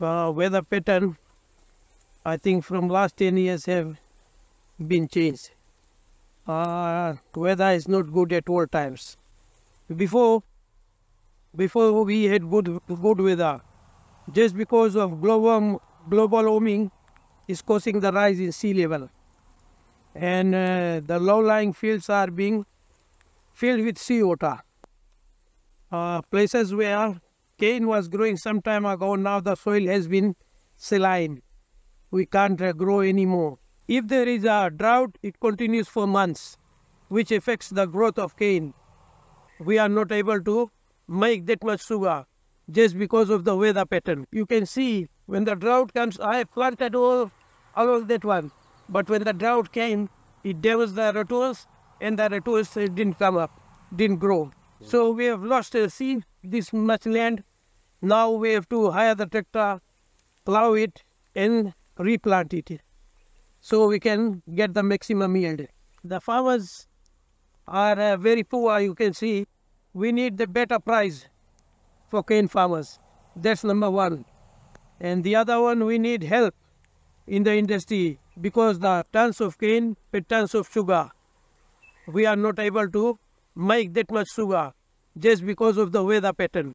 uh, weather pattern, I think from last 10 years have been changed. Uh, weather is not good at all times. Before, before we had good, good weather, just because of global, global warming is causing the rise in sea level. And uh, the low-lying fields are being filled with seawater. Uh, places where cane was growing some time ago, now the soil has been saline. We can't uh, grow anymore. If there is a drought, it continues for months, which affects the growth of cane. We are not able to make that much sugar just because of the weather pattern. You can see when the drought comes, I planted all along that one. But when the drought came, it damaged the ratoons and the ratoons didn't come up, didn't grow. So we have lost uh, see this much land. Now we have to hire the tractor, plow it and replant it. So we can get the maximum yield. The farmers are uh, very poor, you can see. We need the better price for cane farmers. That's number one. And the other one, we need help in the industry because the tons of cane per tons of sugar. We are not able to make that much sugar just because of the weather pattern.